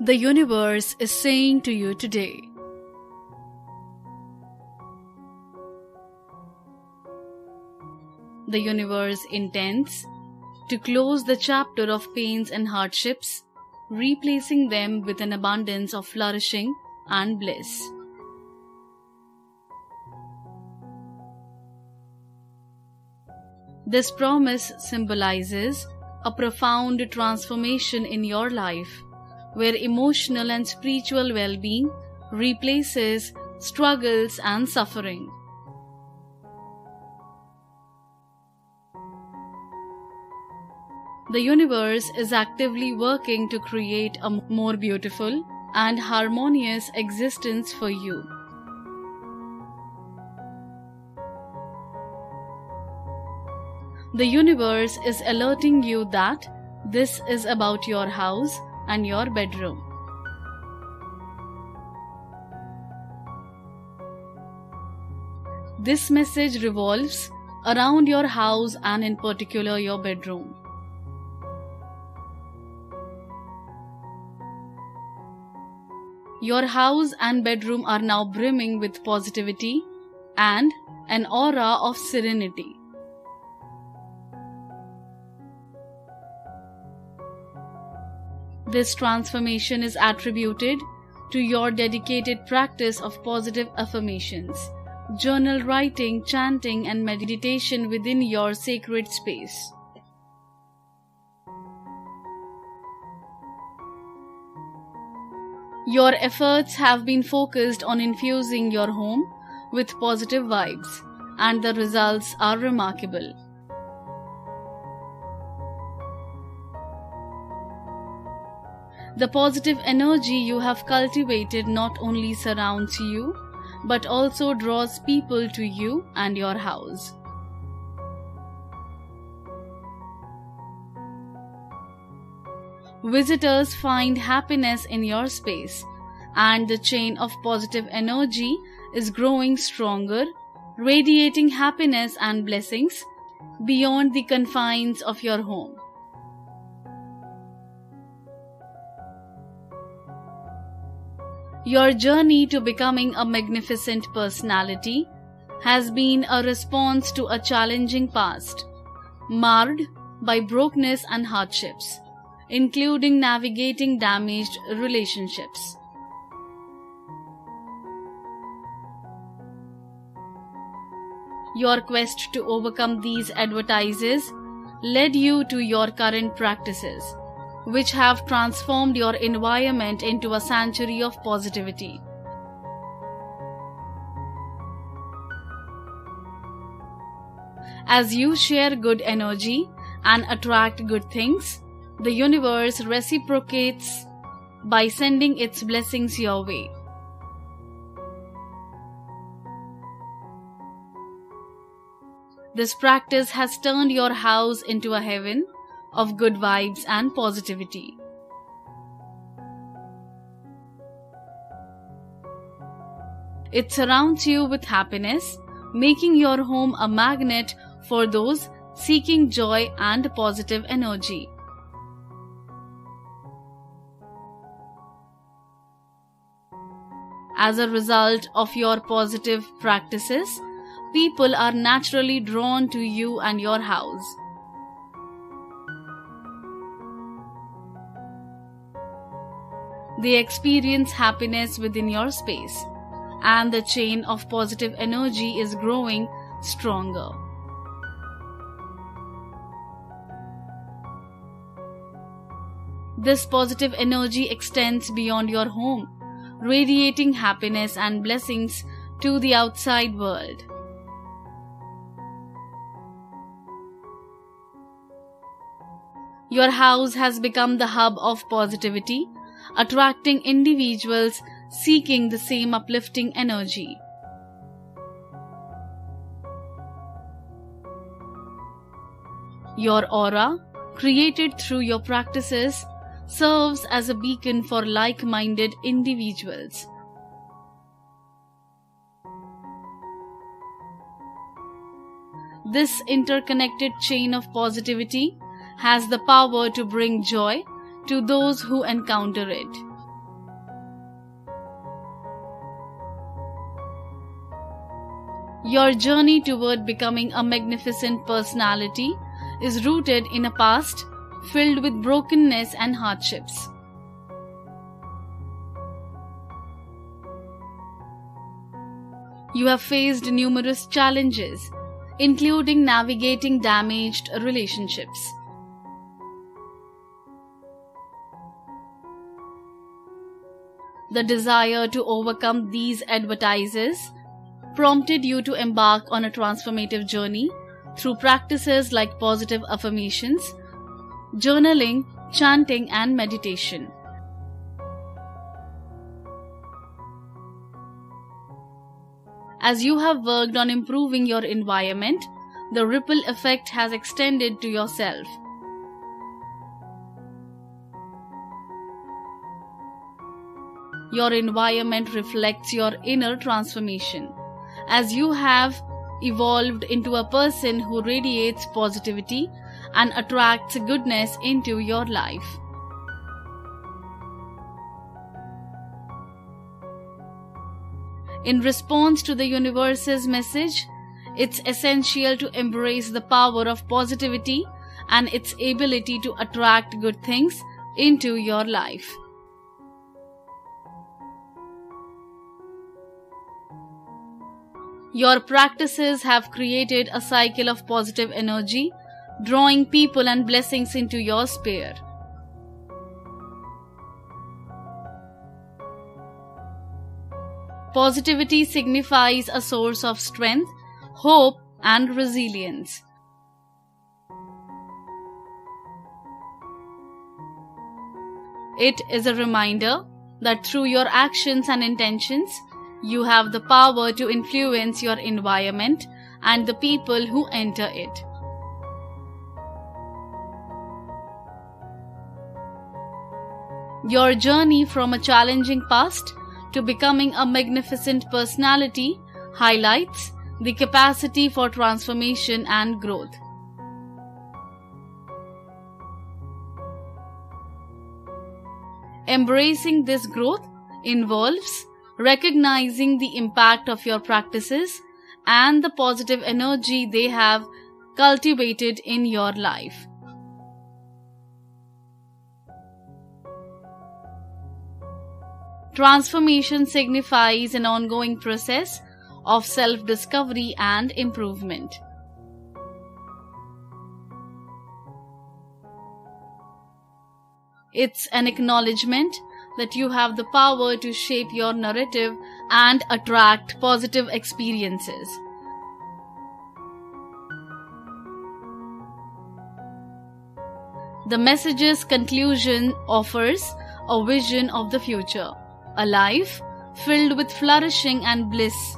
the universe is saying to you today. The universe intends to close the chapter of pains and hardships, replacing them with an abundance of flourishing and bliss. This promise symbolizes a profound transformation in your life where emotional and spiritual well being replaces struggles and suffering. The universe is actively working to create a more beautiful and harmonious existence for you. The universe is alerting you that this is about your house and your bedroom. This message revolves around your house and, in particular, your bedroom. Your house and bedroom are now brimming with positivity and an aura of serenity. This transformation is attributed to your dedicated practice of positive affirmations, journal writing, chanting, and meditation within your sacred space. Your efforts have been focused on infusing your home with positive vibes, and the results are remarkable. The positive energy you have cultivated not only surrounds you, but also draws people to you and your house. Visitors find happiness in your space, and the chain of positive energy is growing stronger, radiating happiness and blessings beyond the confines of your home. Your journey to becoming a magnificent personality has been a response to a challenging past, marred by brokenness and hardships, including navigating damaged relationships. Your quest to overcome these advertises led you to your current practices which have transformed your environment into a sanctuary of positivity. As you share good energy and attract good things, the universe reciprocates by sending its blessings your way. This practice has turned your house into a heaven of good vibes and positivity. It surrounds you with happiness, making your home a magnet for those seeking joy and positive energy. As a result of your positive practices, people are naturally drawn to you and your house. They experience happiness within your space, and the chain of positive energy is growing stronger. This positive energy extends beyond your home, radiating happiness and blessings to the outside world. Your house has become the hub of positivity attracting individuals seeking the same uplifting energy. Your aura, created through your practices, serves as a beacon for like minded individuals. This interconnected chain of positivity has the power to bring joy to those who encounter it. Your journey toward becoming a magnificent personality is rooted in a past filled with brokenness and hardships. You have faced numerous challenges, including navigating damaged relationships. The desire to overcome these advertises prompted you to embark on a transformative journey through practices like positive affirmations, journaling, chanting, and meditation. As you have worked on improving your environment, the ripple effect has extended to yourself. Your environment reflects your inner transformation. As you have evolved into a person who radiates positivity and attracts goodness into your life. In response to the universe's message, it's essential to embrace the power of positivity and its ability to attract good things into your life. Your practices have created a cycle of positive energy, drawing people and blessings into your sphere. Positivity signifies a source of strength, hope, and resilience. It is a reminder that through your actions and intentions, you have the power to influence your environment and the people who enter it. Your journey from a challenging past to becoming a magnificent personality highlights the capacity for transformation and growth. Embracing this growth involves recognizing the impact of your practices and the positive energy they have cultivated in your life. Transformation signifies an ongoing process of self discovery and improvement. It's an acknowledgement that you have the power to shape your narrative and attract positive experiences. The message's conclusion offers a vision of the future a life filled with flourishing and bliss.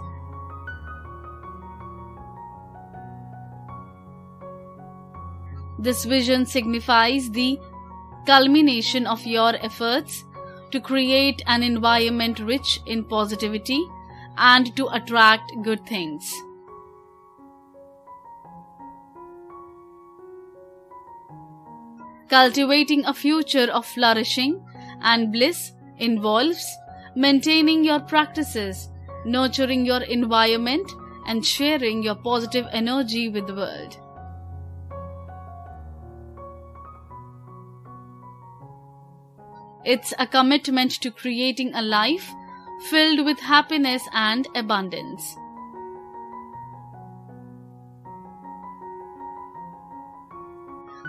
This vision signifies the culmination of your efforts to create an environment rich in positivity and to attract good things. Cultivating a future of flourishing and bliss involves maintaining your practices, nurturing your environment, and sharing your positive energy with the world. It's a commitment to creating a life filled with happiness and abundance.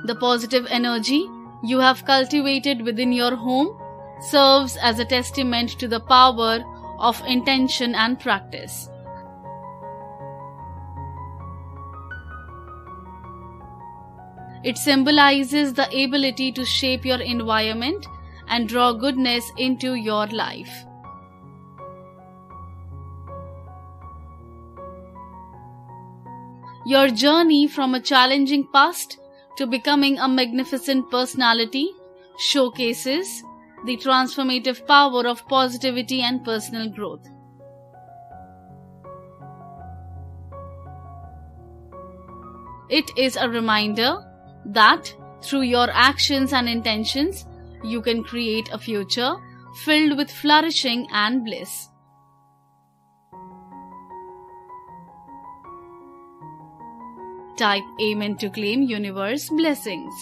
The positive energy you have cultivated within your home serves as a testament to the power of intention and practice. It symbolizes the ability to shape your environment and draw goodness into your life. Your journey from a challenging past to becoming a magnificent personality showcases the transformative power of positivity and personal growth. It is a reminder that through your actions and intentions, you can create a future filled with flourishing and bliss. Type Amen to claim universe blessings.